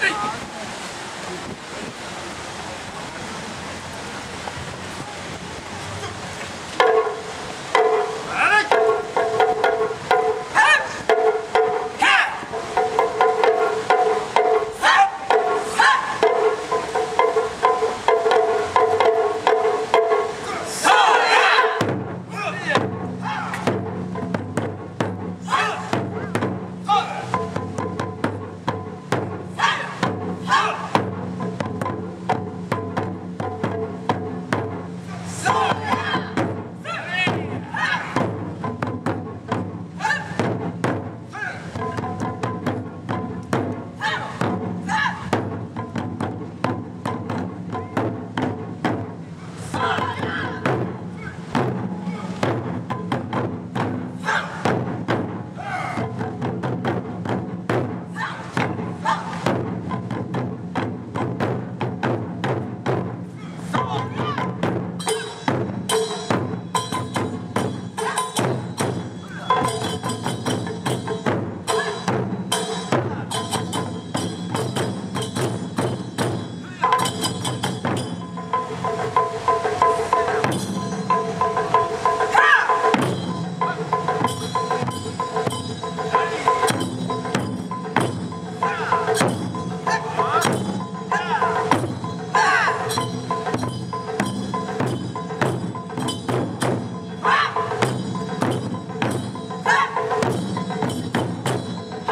はい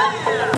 ¡Ay!